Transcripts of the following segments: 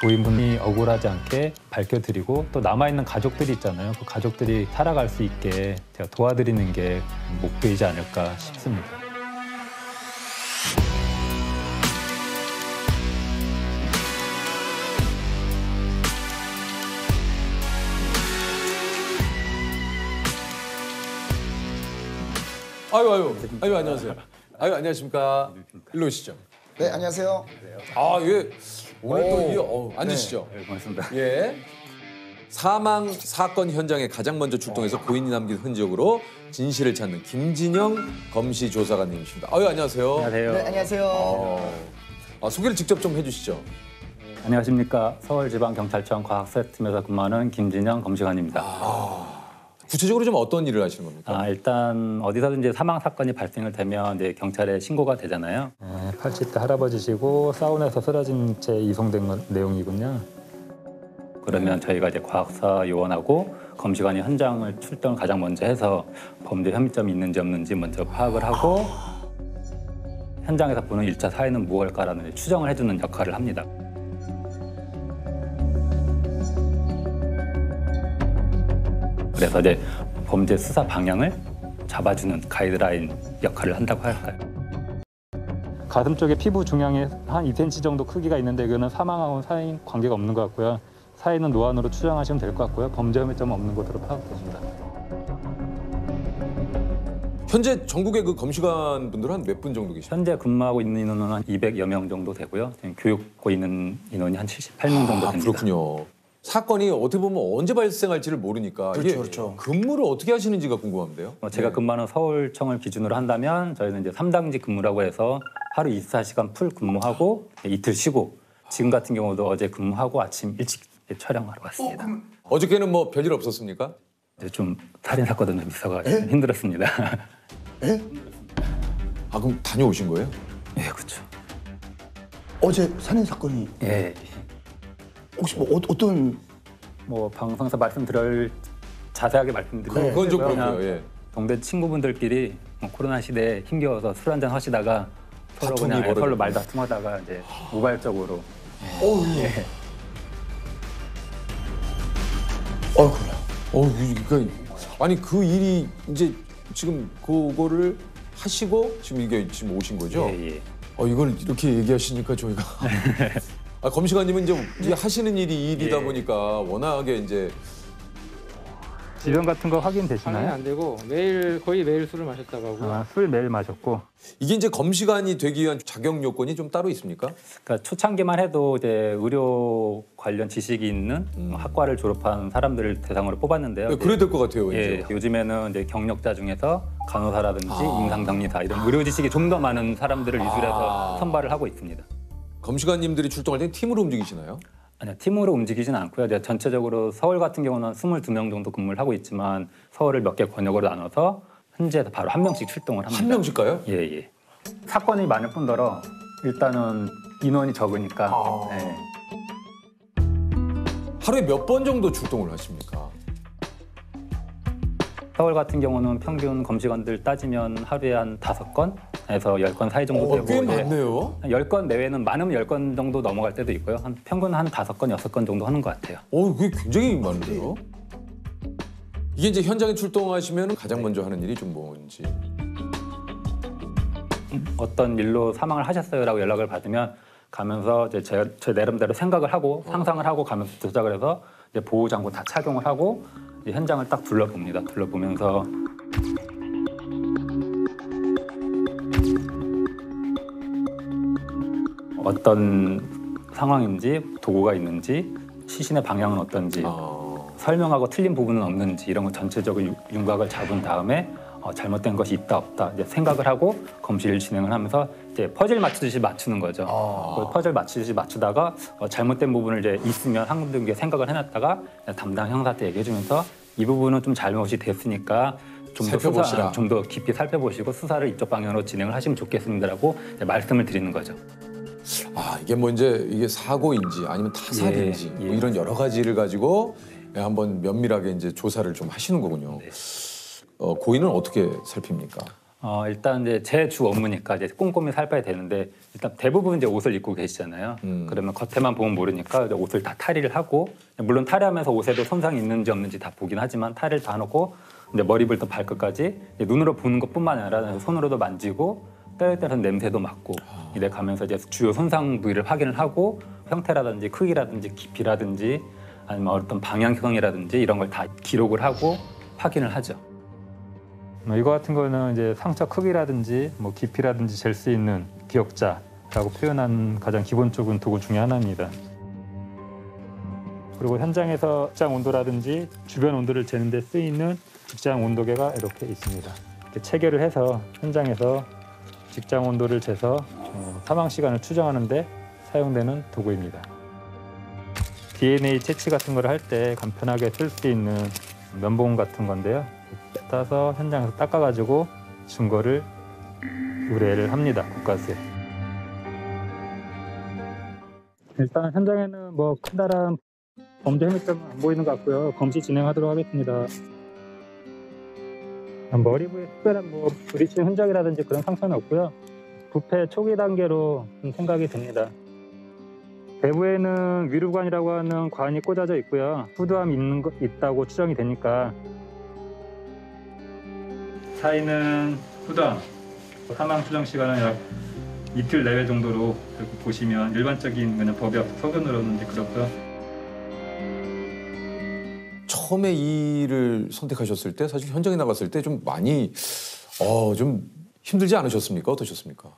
고인분이 억울하지 않게 밝혀드리고 또 남아있는 가족들이 있잖아요. 그 가족들이 살아갈 수 있게 제가 도와드리는 게 목표이지 않을까 싶습니다. 아유 아유 아유 안녕하세요. 아유 안녕하십니까. 일로 오시죠. 네, 안녕하세요. 아 예. 오늘 오. 또 이, 어, 앉으시죠. 네, 고맙습니다. 예. 사망 사건 현장에 가장 먼저 출동해서 고인이 남긴 흔적으로 진실을 찾는 김진영 검시 조사관님이십니다. 아유 안녕하세요. 안녕하세요. 네, 안녕하세요. 어, 아, 소개를 직접 좀 해주시죠. 안녕하십니까. 서울지방경찰청 과학수사팀에서 근무하는 김진영 검시관입니다. 구체적으로 좀 어떤 일을 하시는 겁니까? 아, 일단 어디서든지 사망 사건이 발생을 되면 이제 경찰에 신고가 되잖아요. 네, 80대 할아버지시고 사우나에서 쓰러진 채 이송된 건- 내용이군요. 그러면 저희가 이제 과학사 요원하고 검시관이 현장을 출동을 가장 먼저 해서 범죄 혐의점이 있는지 없는지 먼저 파악을 하고 현장에서 보는 일차 사회는 무엇일까라는 추정을 해주는 역할을 합니다. 그래서 이제 범죄 수사 방향을 잡아주는 가이드라인 역할을 한다고 할까요? 가슴 쪽에 피부 중앙에 한 2cm 정도 크기가 있는데 이거는 사망하고는 사인 관계가 없는 것 같고요. 사인은 노안으로 추정하시면 될 것 같고요. 범죄 혐의점은 없는 것으로 파악됩니다. 현재 전국의 그 검시관 분들은 한 몇 분 정도 계시나요? 현재 근무하고 있는 인원은 한 200여 명 정도 되고요. 교육 고 있는 인원이 한 78명 정도 아, 됩니다. 그렇군요. 사건이 어떻게 보면 언제 발생할지를 모르니까 이게 그렇죠, 그렇죠. 근무를 어떻게 하시는지가 궁금한데요. 어, 제가 네. 근무하는 서울청을 기준으로 한다면 저희는 이제 3당직 근무라고 해서 하루 24시간 풀 근무하고 이틀 쉬고 지금 같은 경우도 어제 근무하고 아침 일찍 촬영하러 왔습니다. 어저께는 뭐 별일 없었습니까? 이제 좀 살인 사건도 좀 있어가지고 힘들었습니다. 아 그럼 다녀오신 거예요? 예, 그렇죠. 어제 살인 사건이 예, 혹시 뭐 어, 어떤 뭐 방송에서 말씀드릴 자세하게 말씀드리면 그건 좀 그렇고요. 예. 동대 친구분들끼리 뭐 코로나 시대에 힘겨워서 술 한잔 하시다가 서로 다툼이 그냥. 서로 말다툼하다가 이제 우발적으로 어우, 예. 어이구야. 어, 그러니까 아니 그 일이 이제 지금 그거를 하시고 지금 이게 지금 오신 거죠? 예, 예. 어 이걸 이렇게 얘기하시니까 저희가 아, 검시관님은 이제, 이제 하시는 일이 이 일이다 예. 보니까 워낙에 이제 질병 같은 거 확인되시나요? 안 되고 매일 거의 매일 술을 마셨다고 하고 아, 술 매일 마셨고 이게 이제 검시관이 되기 위한 자격 요건이 좀 따로 있습니까? 그러니까 초창기만 해도 이제 의료 관련 지식이 있는 음. 학과를 졸업한 사람들을 대상으로 뽑았는데요. 네, 그래야 될 것 같아요. 예, 왠지. 요즘에는 이제 경력자 중에서 간호사라든지 아. 임상병리사 이런 의료 지식이 좀 더 많은 사람들을 아. 선발을 하고 있습니다. 검시관님들이 출동할 때 팀으로 움직이시나요? 아니요, 팀으로 움직이지는 않고요. 이제 전체적으로 서울 같은 경우는 22명 정도 근무를 하고 있지만 서울을 몇 개 권역으로 나눠서 현지에서 바로 한 명씩 출동을 합니다. 한 명씩 가요? 예, 예. 사건이 많을 뿐더러 일단은 인원이 적으니까 아. 예. 하루에 몇 번 정도 출동을 하십니까? 서울 같은 경우는 평균 검시관들 따지면 하루에 한 다섯 건 에서 열건 사이 정도 어, 되고 꽤 이제 많네요. 열건 내외는 많으면 열건 정도 넘어갈 때도 있고요. 한 평균 한 다섯 건 여섯 건 정도 하는 것 같아요. 어, 그게 굉장히 많은데요. 이게 이제 현장에 출동하시면 가장 먼저 하는 일이 좀 뭔지. 어떤 일로 사망을 하셨어요라고 연락을 받으면 가면서 이제 제, 제 나름대로 생각을 하고 상상을 하고 가면서 도착을 해서 이제 보호 장구 다 착용을 하고 이제 현장을 딱 둘러봅니다. 둘러보면서 어떤 상황인지 도구가 있는지 시신의 방향은 어떤지 아, 설명하고 틀린 부분은 없는지 이런 거 전체적으로 유- 윤곽을 잡은 다음에 어, 잘못된 것이 있다 없다 이제 생각을 하고 검시를 진행을 하면서 이제 퍼즐 맞추듯이 맞추는 거죠. 그 퍼즐 맞추듯이 맞추다가 어, 잘못된 부분을 이제 있으면 한군데 생각을 해놨다가 담당 형사한테 얘기해주면서 이 부분은 좀 잘못이 됐으니까 좀더 살펴보시라. 수사, 좀더 깊이 살펴보시고 수사를 이쪽 방향으로 진행을 하시면 좋겠습니다라고 말씀을 드리는 거죠. 아 이게 뭐 이제 이게 사고인지 아니면 타살인지 예, 뭐 예. 이런 여러 가지를 가지고 한번 면밀하게 이제 조사를 좀 하시는 거군요. 네. 어, 고인은 어떻게 살핍니까? 어, 일단 이제 제 주 업무니까 이제 꼼꼼히 살펴야 되는데 일단 대부분 이제 옷을 입고 계시잖아요. 음. 그러면 겉에만 보면 모르니까 옷을 다 탈의를 하고 물론 탈의하면서 옷에도 손상이 있는지 없는지 다 보긴 하지만 탈의를 다 놓고 이제 머리부터 발끝까지 눈으로 보는 것뿐만 아니라 손으로도 만지고 때에 따라서 냄새도 맡고 이래 가면서 이제 주요 손상 부위를 확인을 하고 형태라든지 크기라든지 깊이라든지 아니면 어떤 방향성이라든지 이런 걸 다 기록을 하고 확인을 하죠. 뭐 이거 같은 거는 이제 상처 크기라든지 뭐 깊이라든지 잴 수 있는 기억자라고 표현한 가장 기본적인 도구 중에 하나입니다. 그리고 현장에서 직장 온도라든지 주변 온도를 재는 데 쓰이는 직장 온도계가 이렇게 있습니다. 이렇게 체결을 해서 현장에서 직장 온도를 재서 어, 사망 시간을 추정하는데 사용되는 도구입니다. DNA 채취 같은 걸 할 때 간편하게 쓸 수 있는 면봉 같은 건데요. 따서 현장에서 닦아가지고 증거를 의뢰를 합니다. 국가수에. 일단 현장에는 뭐 큰다란 범죄 혐의점은 안 보이는 것 같고요. 검시 진행하도록 하겠습니다. 머리 부에 특별한 뭐 부딪힌 흔적이라든지 그런 상처는 없고요. 부패 초기 단계로 좀 생각이 됩니다. 배부에는 위루관이라고 하는 관이 꽂아져 있고요. 후두암이 있는 거, 있다고 추정이 되니까 사인은 후두암 사망 추정 시간은 약 이틀 내외 정도로 이렇게 보시면 일반적인 그냥 법약 소견으로는 그렇고요. 처음에 이 일을 선택하셨을 때 사실 현장에 나갔을 때 좀 많이 어, 좀 힘들지 않으셨습니까? 어떠셨습니까?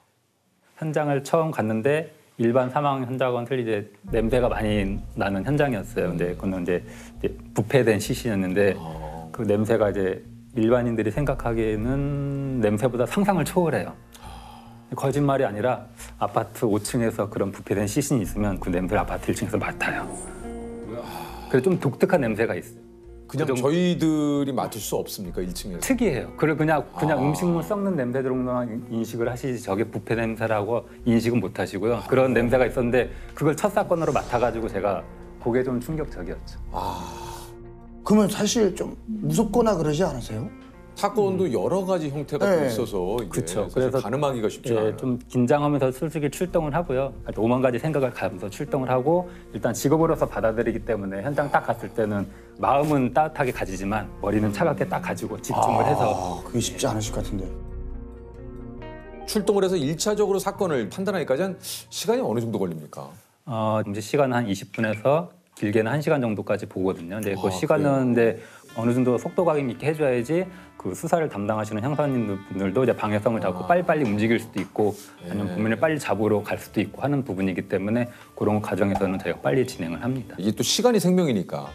현장을 처음 갔는데 일반 사망 현장과는 틀리게 냄새가 많이 나는 현장이었어요. 근데 그거는 이제 이제 부패된 시신이었는데 어, 그 냄새가 이제 일반인들이 생각하기에는 냄새보다 상상을 초월해요. 거짓말이 아니라 아파트 5층에서 그런 부패된 시신이 있으면 그 냄새를 아파트 1층에서 맡아요. 그래서 좀 독특한 냄새가 있어요. 그냥 그 정도- 저희들이 맡을 수 없습니까? 1층에서. 특이해요. 그래 그냥 그냥 아. 음식물 썩는 냄새 정도만 인식을 하시지 저게 부패 냄새라고 인식은 못 하시고요. 그런 냄새가 있었는데 그걸 첫 사건으로 맡아가지고 제가 그게 좀 충격적이었죠. 그러면 사실 좀 무섭거나 그러지 않으세요? 사건도 여러 가지 형태가 또 네. 있어서 이게 그쵸. 사실 그래서 가늠하기가 쉽지 않아요. 예, 좀 긴장하면서 솔직히 출동을 하고요. 하여튼 오만 가지 생각을 가면서 출동을 하고 일단 직업으로서 받아들이기 때문에 현장 딱 갔을 때는 마음은 따뜻하게 가지지만 머리는 차갑게 딱 가지고 집중을 해서 아, 그게 쉽지 않으실 것 같은데. 출동을 해서 일차적으로 사건을 판단하기까지 한 시간이 어느 정도 걸립니까? 어, 이제 시간은 한 20분에서 길게는 1시간 정도까지 보거든요. 근데 그 아, 시간은 이제 어느 정도 속도감 있게 해줘야지 그 수사를 담당하시는 형사님들도 이제 방해성을 잡고 빨리빨리 움직일 수도 있고 아니면 네. 범인을 빨리 잡으러 갈 수도 있고 하는 부분이기 때문에 그런 과정에서는 저희가 빨리 진행을 합니다. 이게 또 시간이 생명이니까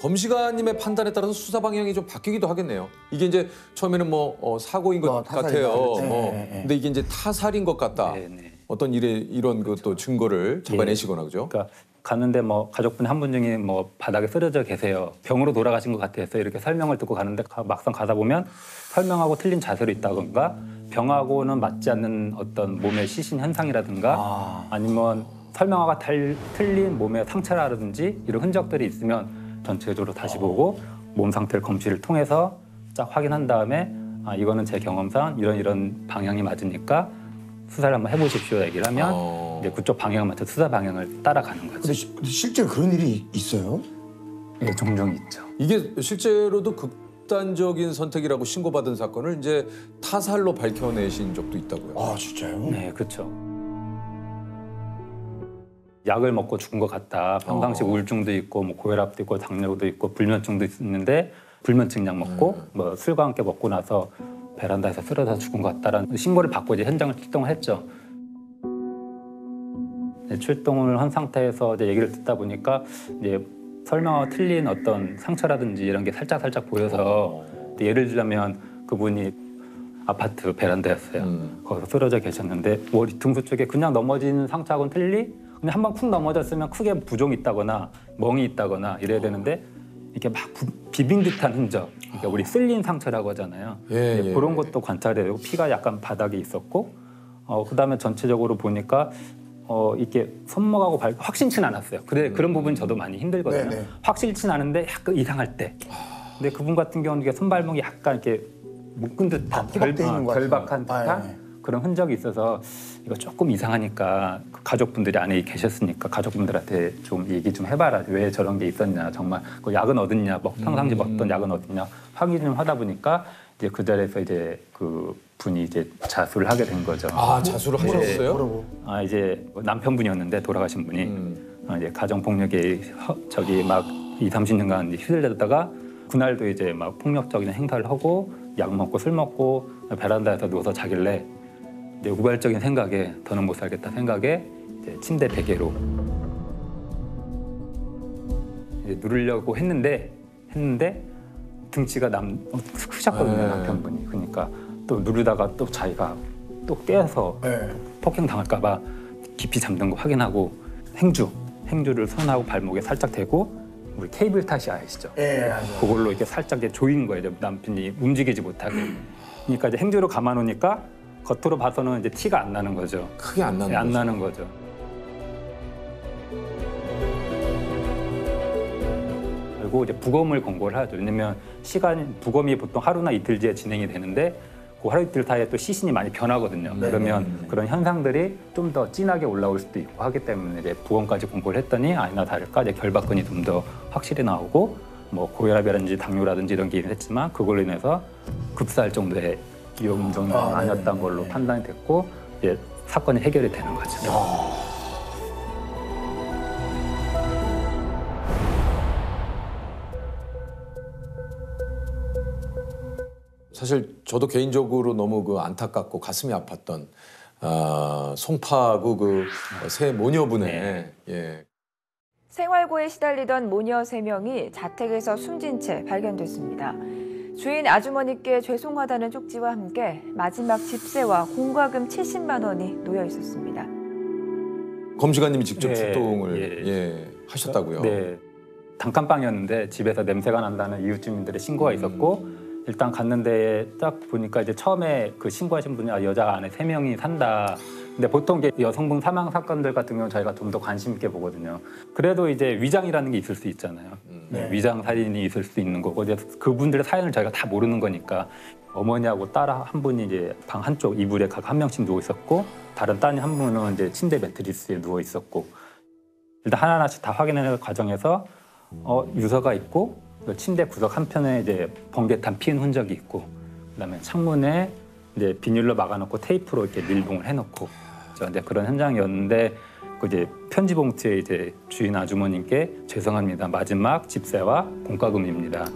검시관님의 판단에 따라서 수사 방향이 좀 바뀌기도 하겠네요. 이게 이제 처음에는 뭐 어, 사고인 것 뭐, 타살이다 같아요. 뭐. 네, 네. 근데 이게 이제 타살인 것 같다. 네, 네. 어떤 일에 이런 그 또 증거를 잡아내시거나 그죠? 그러니까 갔는데 뭐 가족분 한 분 중에 뭐 바닥에 쓰러져 계세요. 병으로 돌아가신 것 같아서 이렇게 설명을 듣고 가는데 가- 막상 가다 보면 설명하고 틀린 자세로 있다던가 병하고는 맞지 않는 어떤 몸의 시신 현상이라든가 아. 아니면 설명하고 달, 틀린 몸의 상처라든지 이런 흔적들이 있으면 전체적으로 다시 보고 몸 상태를 검시를 통해서 쫙 확인한 다음에 아 이거는 제 경험상 이런 이런 방향이 맞으니까 수사를 한번 해보십시오 얘기를 하면 어. 이제 그쪽 방향을 맞춰 수사 방향을 따라가는 거죠. 근데, 시- 근데 실제로 그런 일이 있어요? 예, 종종 있죠. 이게 실제로도 극단적인 선택이라고 신고받은 사건을 이제 타살로 밝혀내신 적도 있다고요. 아 진짜요? 네, 그렇죠. 약을 먹고 죽은 것 같다. 평상시 어. 우울증도 있고, 뭐 고혈압도 있고, 당뇨도 있고, 불면증도 있는데 불면증 약 먹고, 뭐 술과 함께 먹고 나서 베란다에서 쓰러져 죽은 것 같다라는 신고를 받고 이제 현장을 출동을 했죠. 네, 출동을 한 상태에서 이제 얘기를 듣다 보니까 이제 설명하고 틀린 어떤 상처라든지 이런 게 살짝 살짝 보여서 예를 들자면 그분이 아파트 베란다였어요. 음. 거기서 쓰러져 계셨는데 머리 등수 쪽에 그냥 넘어지는 상처하고는 틀리 그냥 한 번 쿵 넘어졌으면 크게 부종이 있다거나 멍이 있다거나 이래야 되는데 이렇게 막 부- 비빈 듯한 흔적 그러니까 우리 쓸린 상처라고 하잖아요. 예, 네, 예, 그런 예. 것도 관찰해야 되고 피가 약간 바닥에 있었고 어, 그다음에 전체적으로 보니까 어, 이게 손목하고 발 확실치는 않았어요. 그래 그런 부분 저도 많이 힘들거든요. 네, 네. 확실치는 않은데 약간 이상할 때. 근데 그분 같은 경우는 이게 손발목이 약간 이렇게 묶은 듯한 아, 것 같아요. 결박한 아, 듯한 예. 그런 흔적이 있어서 이거 조금 이상하니까 그 가족분들이 안에 계셨으니까 가족분들한테 좀 얘기 좀 해봐라 왜 저런 게 있었냐 정말 그 약은 어딨냐 뭐 평상시 먹던 약은 어딨냐 확인 좀 하다 보니까 이제 그 자리에서 이제 그 분이 이제 자수를 하게 된 거죠. 아 자수를 하셨어요? 뭐라고? 아 이제 뭐 남편분이었는데 돌아가신 분이 음. 어, 이제 가정 폭력에 허- 저기 막 2, 30년간 휘둘렸다가 그날도 이제 막 폭력적인 행사를 하고 약 먹고 술 먹고 베란다에서 누워서 자길래 이제 우발적인 생각에 더는 못 살겠다 생각에 침대 베개로 누르려고 했는데 했는데 등치가 남 어, 크셨거든요 네. 남편분이 그러니까 또 누르다가 또 자기가 또 깨서 네. 폭행 당할까봐 깊이 잠든 거 확인하고 행주 행주를 손하고 발목에 살짝 대고 우리 케이블 탓이 아시죠? 예, 맞아요. 그걸로 이렇게 살짝 조인 거예요. 남편이 움직이지 못하게. 그러니까 이제 행주로 감아놓으니까 겉으로 봐서는 이제 티가 안 나는 거죠. 크게 안 나는 네, 안 거죠. 나는 거죠. 그리고 이제 부검을 권고를 하죠. 왜냐면 시간 부검이 보통 하루나 이틀 뒤에 진행이 되는데 그 하루 이틀 사이에 또 시신이 많이 변하거든요. 네, 그러면 네, 네. 그런 현상들이 좀 더 진하게 올라올 수도 있고 하기 때문에 이제 부검까지 권고를 했더니 아니나 다를까 이제 결박근이 좀 더 확실히 나오고 뭐 고혈압이라든지 당뇨라든지 이런 게 있었지만 그걸로 인해서 급사할 정도의 위험 정도는 아, 아, 니었던. 걸로 판단이 됐고 이제 사건이 해결이 되는 거죠. 사실 저도 개인적으로 너무 그 안타깝고 가슴이 아팠던 아, 송파구 그새 모녀분의 예. 생활고에 시달리던 모녀 세명이 자택에서 숨진 채 발견됐습니다. 주인 아주머니께 죄송하다는 쪽지와 함께 마지막 집세와 공과금 70만 원이 놓여 있었습니다. 검시관님이 직접 예, 출동을 예. 예, 하셨다고요. 네. 단칸방이었는데 집에서 냄새가 난다는 이웃 주민들의 신고가 있었고 일단 갔는데 딱 보니까 이제 처음에 그 신고하신 분이 아, 여자 안에 세 명이 산다. 근데 보통 여성분 사망 사건들 같은 경우는 저희가 좀 더 관심 있게 보거든요. 그래도 이제 위장이라는 게 있을 수 있잖아요. 네, 네. 위장 살인이 있을 수 있는 거고 이제 그분들의 사연을 저희가 다 모르는 거니까 어머니하고 딸 한 분이 이제 방 한쪽 이불에 각 한 명씩 누워 있었고 다른 딸이 한 분은 이제 침대 매트리스에 누워 있었고 일단 하나하나씩 다 확인하는 과정에서 어, 유서가 있고 그 침대 구석 한편에 이제 번개탄 피는 흔적이 있고 그다음에 창문에 이제 비닐로 막아놓고 테이프로 이렇게 밀봉을 해놓고 저 이제 그런 현장이었는데 그 이제 편지 봉투에 이제 주인 아주머님께 죄송합니다 마지막 집세와 공과금입니다.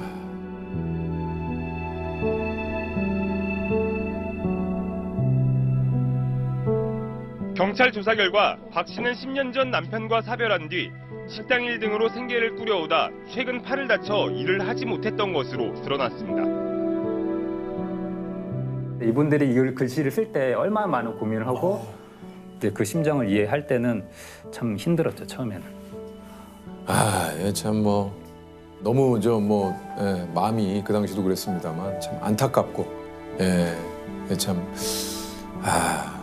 경찰 조사 결과 박 씨는 10년 전 남편과 사별한 뒤 식당 일 등으로 생계를 꾸려오다 최근 팔을 다쳐 일을 하지 못했던 것으로 드러났습니다. 이분들이 이 글씨를 쓸 때 얼마나 많은 고민을 하고 이제 그 심정을 이해할 때는 참 힘들었죠 처음에는. 아, 예, 참 뭐 너무 저뭐 예, 마음이 그 당시도 그랬습니다만 참 안타깝고 예, 예, 참 아.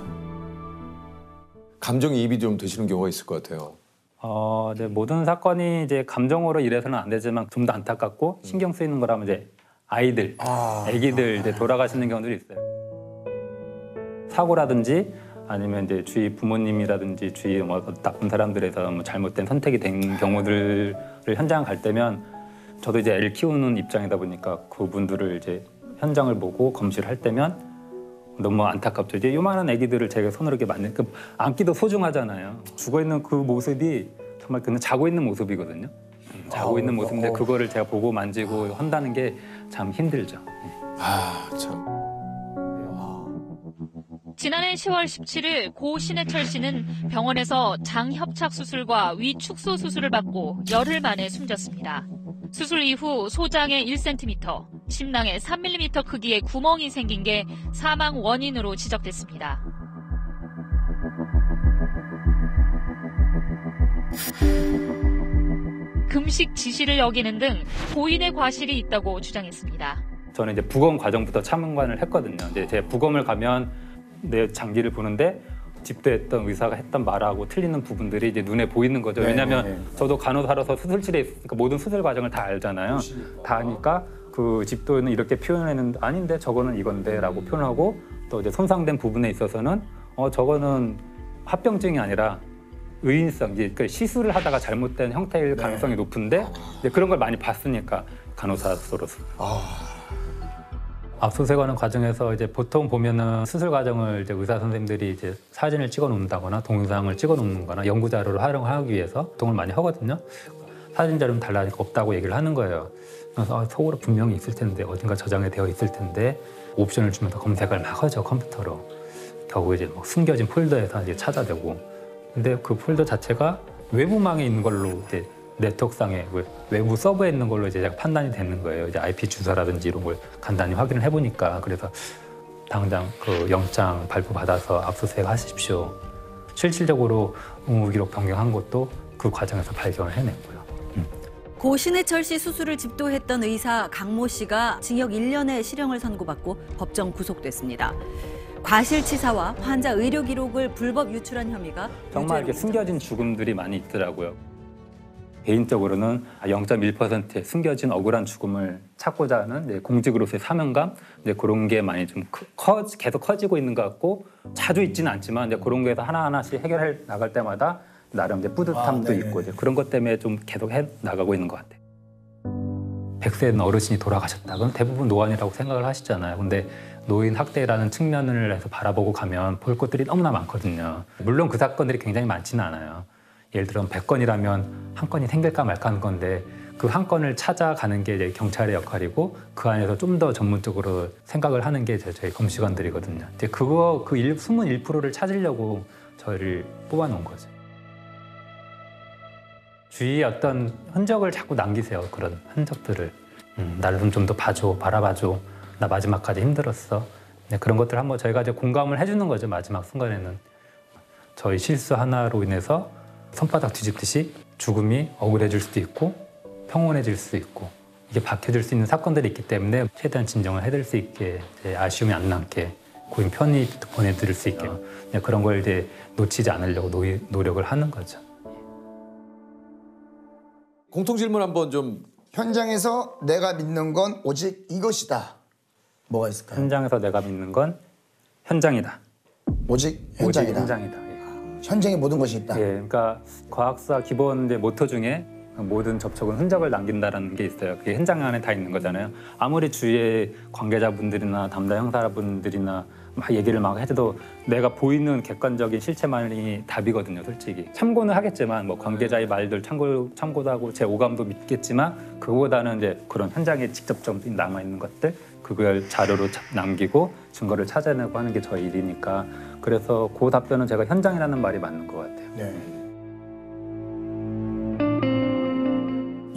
감정이입이 좀 되시는 경우가 있을 것 같아요. 어, 이제 모든 사건이 이제 감정으로 이래서는 안 되지만 좀 더 안타깝고 신경 쓰이는 거라면 이제 아이들, 아, 아기들 이제 돌아가시는 경우들이 있어요. 사고라든지 아니면 이제 주위 부모님이라든지 주위 뭐 나쁜 사람들에서 뭐 잘못된 선택이 된 경우들을 현장 갈 때면 저도 이제 애를 키우는 입장이다 보니까 그분들을 이제 현장을 보고 검시를 할 때면 너무 안타깝죠. 이제 요만한 아기들을 제가 손으로 이렇게 만든 그 안기도 소중하잖아요. 죽어 있는 그 모습이 정말 그냥 자고 있는 모습이거든요. 음, 자고 아우, 있는 모습인데 어. 그거를 제가 보고 만지고 한다는 게 참 힘들죠. 아, 참. 지난해 10월 17일 고 신해철 씨는 병원에서 장협착 수술과 위 축소 수술을 받고 열흘 만에 숨졌습니다. 수술 이후 소장에 1cm, 심낭에 3mm 크기의 구멍이 생긴 게 사망 원인으로 지적됐습니다. 금식 지시를 어기는 등 고인의 과실이 있다고 주장했습니다. 저는 이제 부검 과정부터 참관을 했거든요. 이제 제 부검을 가면 내 장기를 보는데 집도했던 의사가 했던 말하고 틀리는 부분들이 이제 눈에 보이는 거죠. 네, 왜냐하면 네, 네. 저도 간호사로서 수술실에 있으니까 모든 수술 과정을 다 알잖아요. 다 아니까 그 집도는 이렇게 표현했는데 아닌데 저거는 이건데라고 표현하고 또 이제 손상된 부분에 있어서는 어 저거는 합병증이 아니라 의인성, 이제 그 시술을 하다가 잘못된 형태일 가능성이 높은데 이제 그런 걸 많이 봤으니까 간호사로서. 압수수색하는 과정에서 이제 보통 보면은 수술 과정을 이제 의사 선생님들이 이제 사진을 찍어 놓는다거나 동영상을 찍어 놓는거나 연구 자료로 활용하기 위해서 보통을 많이 하거든요. 사진 자료는 달라니까 없다고 얘기를 하는 거예요. 그래서 아, 속으로 분명히 있을 텐데 어딘가 저장이 되어 있을 텐데 옵션을 주면서 검색을 막 하죠 컴퓨터로. 결국 이제 막 숨겨진 폴더에서 이제 찾아대고. 근데 그 폴더 자체가 외부망에 있는 걸로 이제 네트워크상에 그 외부 서버에 있는 걸로 이제 제가 판단이 되는 거예요. 이제 IP 주소라든지 이런 걸 간단히 확인을 해보니까 그래서 당장 그 영장 발부 받아서 압수수색 하십시오. 실질적으로 의무 기록 변경한 것도 그 과정에서 발견을 해냈고요. 고 신해철 씨 수술을 집도했던 의사 강모 씨가 징역 1년의 실형을 선고받고 법정 구속됐습니다. 과실치사와 환자 의료 기록을 불법 유출한 혐의가 정말 이렇게 숨겨진 죽음들이 많이 있더라고요. 개인적으로는 0.1%의 숨겨진 억울한 죽음을 찾고자 하는 공직으로서의 사명감, 이제 그런 게 많이 좀 크- 커, 계속 커지고 있는 것 같고 자주 있지는 않지만 이제 그런 거에서 하나 하나씩 해결해 나갈 때마다 나름 이제 뿌듯함도 아, 네. 있고 이제 그런 것 때문에 좀 계속 해 나가고 있는 것 같아요. 100세 된 어르신이 돌아가셨다. 그럼 대부분 노안이라고 생각을 하시잖아요. 근데 노인 학대라는 측면을 해서 바라보고 가면 볼 것들이 너무나 많거든요. 물론 그 사건들이 굉장히 많지는 않아요. 예를 들어 100건이라면 한 건이 생길까 말까 하는 건데 그 한 건을 찾아가는 게 이제 경찰의 역할이고 그 안에서 좀 더 전문적으로 생각을 하는 게 저희 검시관들이거든요. 이제 그거 그 일, 숨은 1%를 찾으려고 저희를 뽑아놓은 거죠. 주위에 어떤 흔적을 자꾸 남기세요. 그런 흔적들을. 음, 나를 좀 더 봐줘, 바라봐줘. 나 마지막까지 힘들었어. 네, 그런 것들 한번 저희가 이제 공감을 해주는 거죠. 마지막 순간에는. 저희 실수 하나로 인해서 손바닥 뒤집듯이 죽음이 억울해질 수도 있고 평온해질 수도 있고 이게 밝혀질 수 있는 사건들이 있기 때문에 최대한 진정을 해드릴 수 있게 아쉬움이 안 남게 고인 편히 보내드릴 수 있게 네, 그런 걸 이제 놓치지 않으려고 노, 노력을 하는 거죠. 공통 질문 한번 좀 현장에서 내가 믿는 건 오직 이것이다. 뭐가 있을까요? 현장에서 내가 믿는 건 현장이다. 오직 오직 현장이다. 현장이다. 예. 현장에 모든 것이 있다. 예, 그러니까 과학사 기본 이제 모토 중에 모든 접촉은 흔적을 남긴다라는 게 있어요. 그게 현장 안에 다 있는 거잖아요. 아무리 주위에 관계자분들이나 담당 형사분들이나 막 얘기를 막 해도 내가 보이는 객관적인 실체만이 답이거든요, 솔직히. 참고는 하겠지만 뭐 관계자의 말들 참고 참고도 하고 제 오감도 믿겠지만 그거보다는 이제 그런 현장에 직접적 남아 있는 것들 그걸 자료로 자- 남기고 증거를 찾아내고 하는 게 저희 일이니까 그래서 그 답변은 제가 현장이라는 말이 맞는 것 같아요. 네.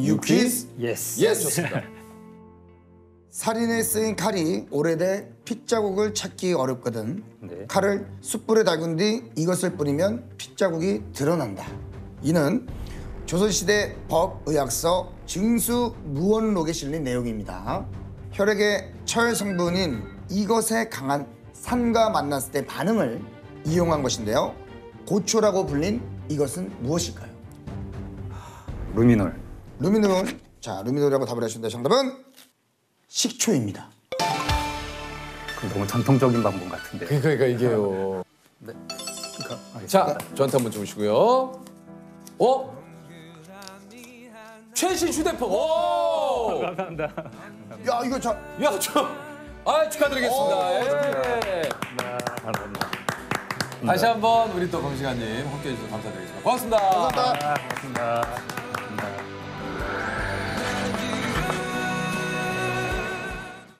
유퀴즈 Yes. Yes 좋습니다. 살인에 쓰인 칼이 오래돼 핏자국을 찾기 어렵거든. 네. 칼을 숯불에 달군 뒤 이것을 뿌리면 핏자국이 드러난다. 이는 조선시대 법의학서 증수무원록에 실린 내용입니다. 혈액의 철 성분인 이것에 강한 산과 만났을 때 반응을 이용한 것인데요. 고초라고 불린 이것은 무엇일까요? 루미놀. 루미놀. 자, 루미놀이라고 답을 하셨는데 정답은 식초입니다. 그 너무 전통적인 방법 같은데. 그러니까 이게요. 그러니까, 자, 저한테 한번 주시고요. 어? 최신 휴대폰. 오! 감사합니다. 야, 이거 자, 야, 저, 아 축하드리겠습니다. 예. 감사합니다. 다시 한번 우리 또 검시관님 함께해 주셔서 감사드리겠습니다. 고맙습니다. 감사합니다. 고맙습니다.